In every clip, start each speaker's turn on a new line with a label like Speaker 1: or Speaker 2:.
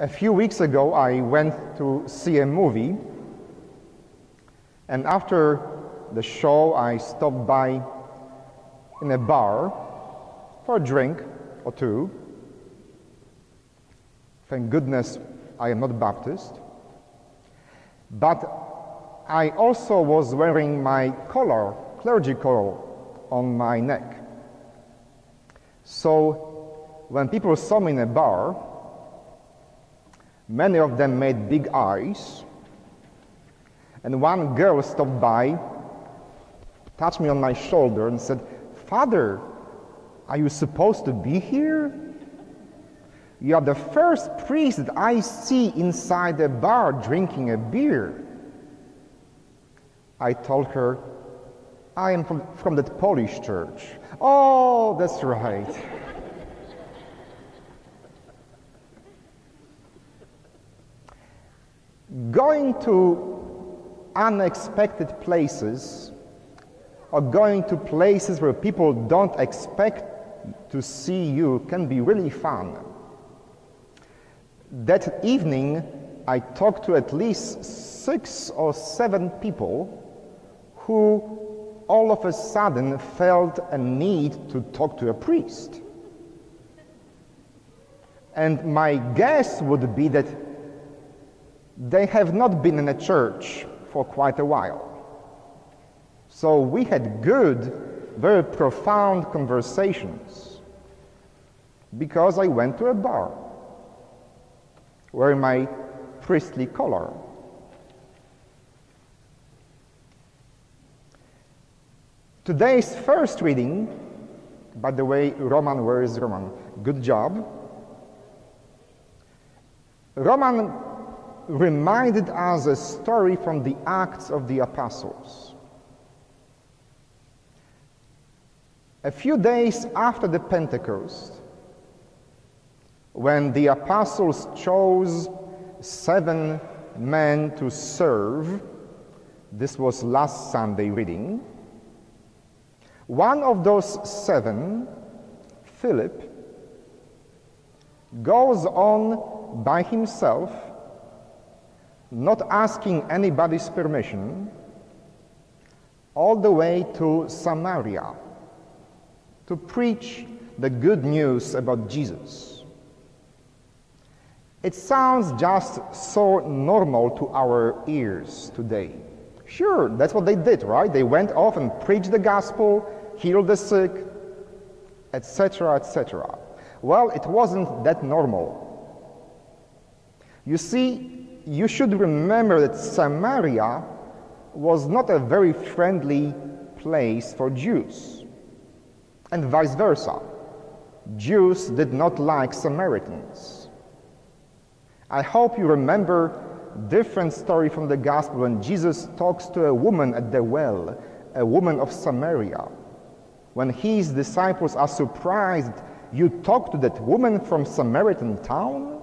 Speaker 1: A few weeks ago, I went to see a movie, and after the show, I stopped by in a bar for a drink or two. Thank goodness I am not Baptist. But I also was wearing my collar, clergy collar, on my neck. So when people saw me in a bar, Many of them made big eyes. And one girl stopped by, touched me on my shoulder, and said, Father, are you supposed to be here? You are the first priest that I see inside a bar drinking a beer. I told her, I am from, from that Polish church. Oh, that's right. Going to unexpected places or going to places where people don't expect to see you can be really fun. That evening, I talked to at least six or seven people who all of a sudden felt a need to talk to a priest. And my guess would be that they have not been in a church for quite a while. So we had good, very profound conversations because I went to a bar wearing my priestly collar. Today's first reading, by the way, Roman, where is Roman? Good job. Roman reminded us a story from the Acts of the Apostles. A few days after the Pentecost, when the apostles chose seven men to serve, this was last Sunday reading, one of those seven, Philip, goes on by himself not asking anybody's permission, all the way to Samaria to preach the good news about Jesus. It sounds just so normal to our ears today. Sure, that's what they did, right? They went off and preached the gospel, healed the sick, etc., etc. Well, it wasn't that normal. You see, you should remember that Samaria was not a very friendly place for Jews, and vice versa. Jews did not like Samaritans. I hope you remember different story from the gospel when Jesus talks to a woman at the well, a woman of Samaria. When his disciples are surprised, you talk to that woman from Samaritan town?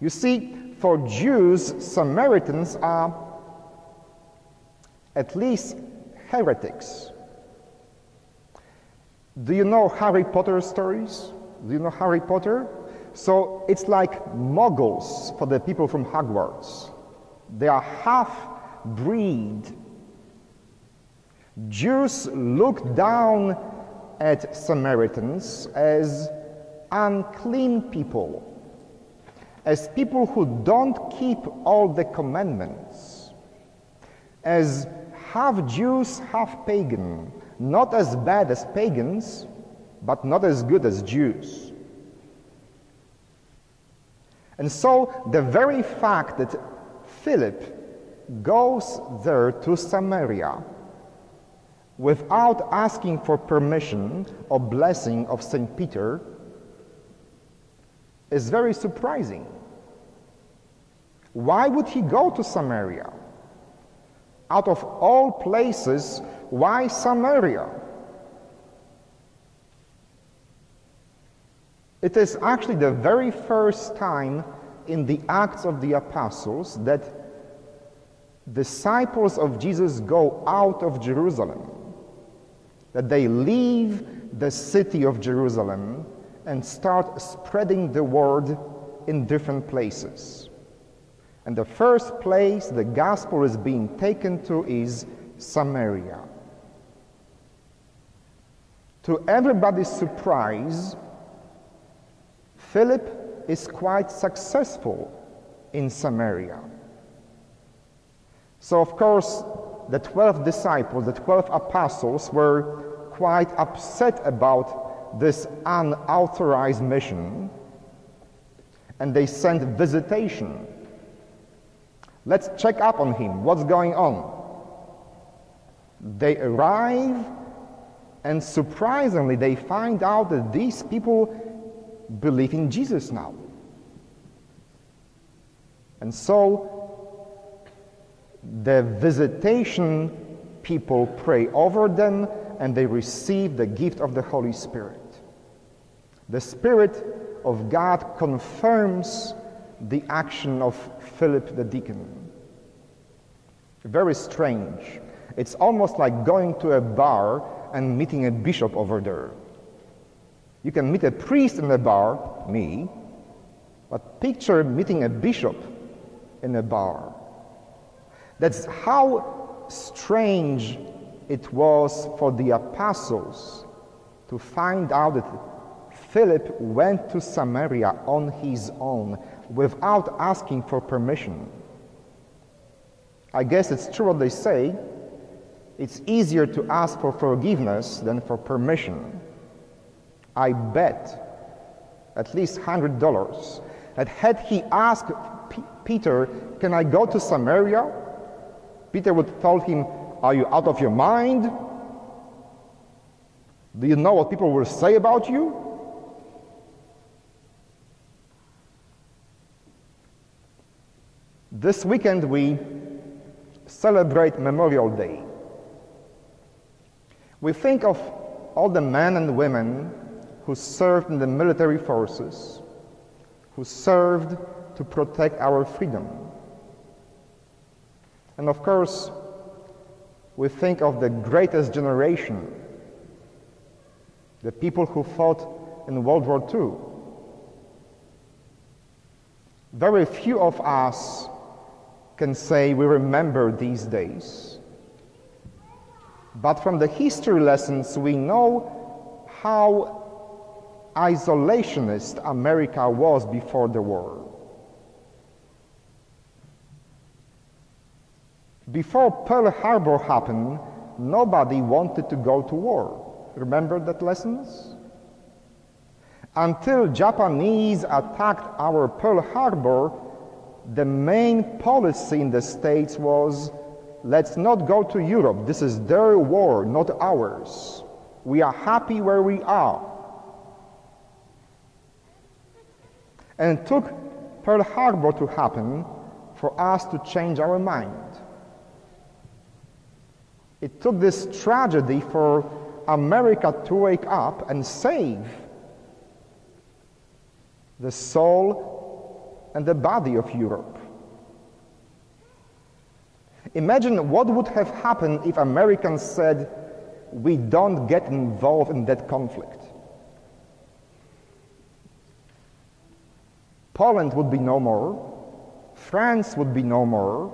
Speaker 1: You see, for Jews, Samaritans are at least heretics. Do you know Harry Potter stories? Do you know Harry Potter? So it's like muggles for the people from Hogwarts. They are half breed. Jews look down at Samaritans as unclean people as people who don't keep all the commandments, as half Jews, half pagan, not as bad as pagans, but not as good as Jews. And so the very fact that Philip goes there to Samaria without asking for permission or blessing of St. Peter is very surprising. Why would he go to Samaria? Out of all places, why Samaria? It is actually the very first time in the Acts of the Apostles that disciples of Jesus go out of Jerusalem, that they leave the city of Jerusalem and start spreading the word in different places. And the first place the gospel is being taken to is Samaria. To everybody's surprise, Philip is quite successful in Samaria. So, of course, the 12 disciples, the 12 apostles, were quite upset about this unauthorized mission, and they sent visitation. Let's check up on him. What's going on? They arrive, and surprisingly, they find out that these people believe in Jesus now. And so the visitation people pray over them and they receive the gift of the Holy Spirit. The Spirit of God confirms the action of Philip the deacon. Very strange. It's almost like going to a bar and meeting a bishop over there. You can meet a priest in a bar, me, but picture meeting a bishop in a bar. That's how strange it was for the apostles to find out that Philip went to Samaria on his own without asking for permission. I guess it's true what they say. It's easier to ask for forgiveness than for permission. I bet at least $100 that had he asked P- Peter, Can I go to Samaria? Peter would have told him, Are you out of your mind? Do you know what people will say about you? This weekend we celebrate Memorial Day. We think of all the men and women who served in the military forces, who served to protect our freedom. And of course, we think of the greatest generation, the people who fought in World War II. Very few of us can say we remember these days. But from the history lessons, we know how isolationist America was before the war. Before Pearl Harbor happened, nobody wanted to go to war. Remember that lessons? Until Japanese attacked our Pearl Harbor, the main policy in the States was let's not go to Europe. This is their war, not ours. We are happy where we are. And it took Pearl Harbor to happen for us to change our mind. It took this tragedy for America to wake up and save the soul and the body of Europe. Imagine what would have happened if Americans said, We don't get involved in that conflict. Poland would be no more, France would be no more,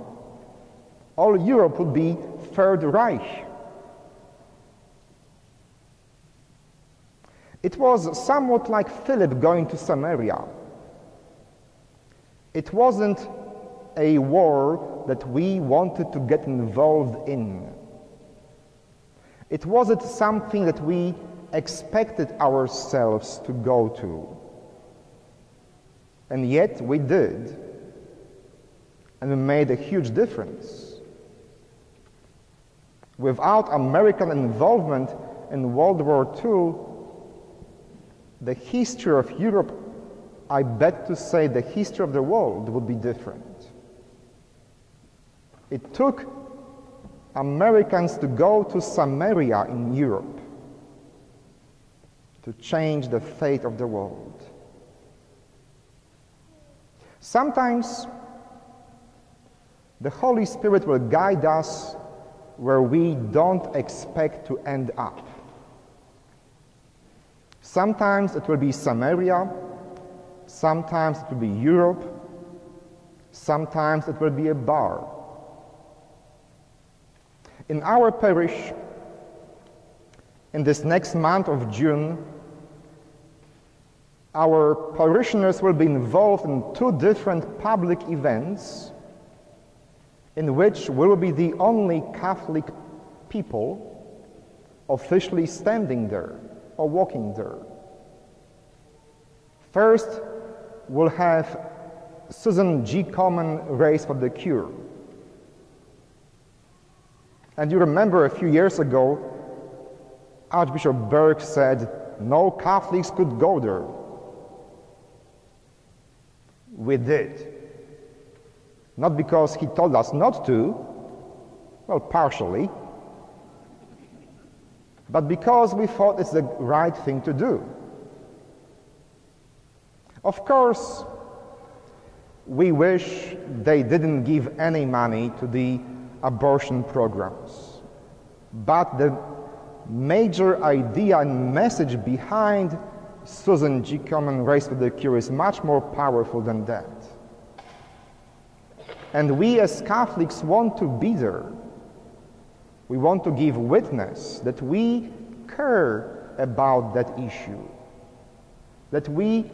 Speaker 1: all Europe would be Third Reich. It was somewhat like Philip going to Samaria. It wasn't a war that we wanted to get involved in. It wasn't something that we expected ourselves to go to. And yet we did. And we made a huge difference. Without American involvement in World War II, the history of Europe, I bet to say the history of the world would be different. It took Americans to go to Samaria in Europe to change the fate of the world. Sometimes the Holy Spirit will guide us where we don't expect to end up. Sometimes it will be Samaria, sometimes it will be Europe, sometimes it will be a bar. In our parish, in this next month of June, our parishioners will be involved in two different public events in which we will be the only Catholic people officially standing there or walking there. First, we'll have Susan G. Komen Race for the Cure. And you remember a few years ago, Archbishop Burke said no Catholics could go there. We did. Not because he told us not to, well, partially, but because we thought it's the right thing to do. Of course, we wish they didn't give any money to the abortion programs. But the major idea and message behind Susan G. Komen Race for the Cure is much more powerful than that. And we as Catholics want to be there. We want to give witness that we care about that issue, that we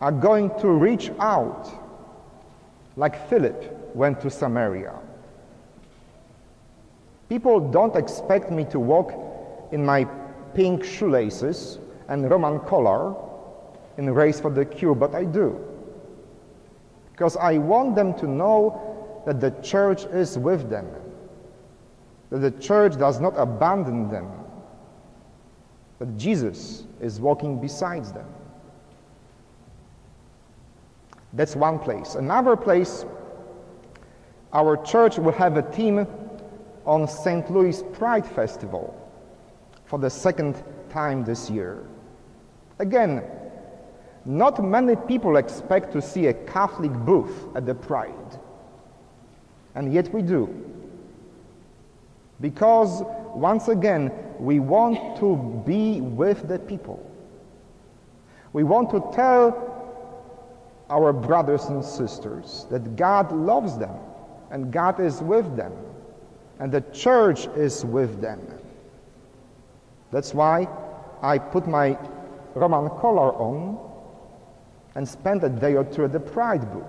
Speaker 1: are going to reach out like Philip went to Samaria. People don't expect me to walk in my pink shoelaces and Roman collar in Race for the Cure, but I do. Because I want them to know that the church is with them, that the church does not abandon them, that Jesus is walking beside them. That's one place. Another place, our church will have a team on St. Louis Pride Festival for the second time this year. Again, not many people expect to see a Catholic booth at the Pride, and yet we do. Because, once again, we want to be with the people. We want to tell our brothers and sisters that God loves them and God is with them and the church is with them. That's why I put my Roman collar on and spent a day or two at the Pride booth.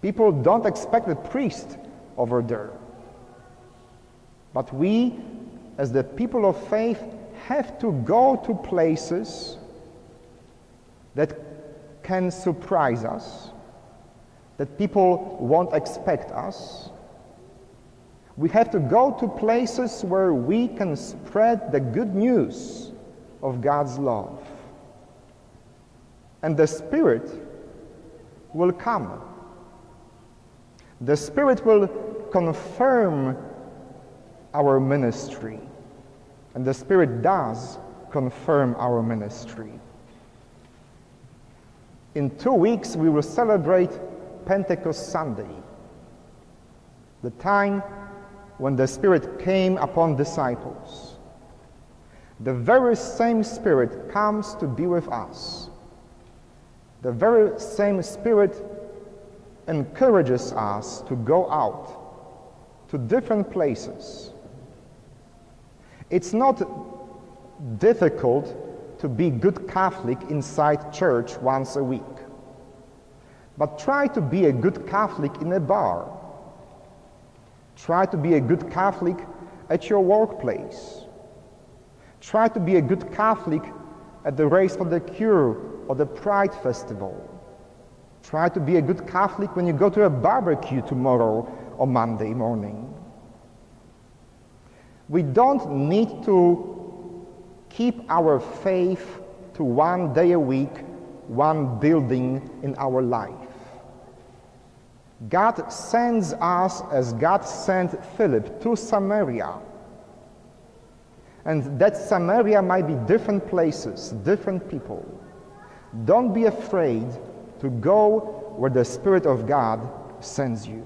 Speaker 1: People don't expect a priest over there. But we, as the people of faith, have to go to places that can surprise us, that people won't expect us. We have to go to places where we can spread the good news of God's love. And the Spirit will come. The Spirit will confirm our ministry. And the Spirit does confirm our ministry. In two weeks, we will celebrate Pentecost Sunday, the time when the Spirit came upon disciples. The very same Spirit comes to be with us. The very same Spirit encourages us to go out to different places. It's not difficult to be good Catholic inside church once a week. But try to be a good Catholic in a bar. Try to be a good Catholic at your workplace. Try to be a good Catholic at the Race for the Cure or the Pride Festival. Try to be a good Catholic when you go to a barbecue tomorrow or Monday morning. We don't need to keep our faith to one day a week, one building in our life. God sends us as God sent Philip to Samaria. And that Samaria might be different places, different people. Don't be afraid to go where the Spirit of God sends you.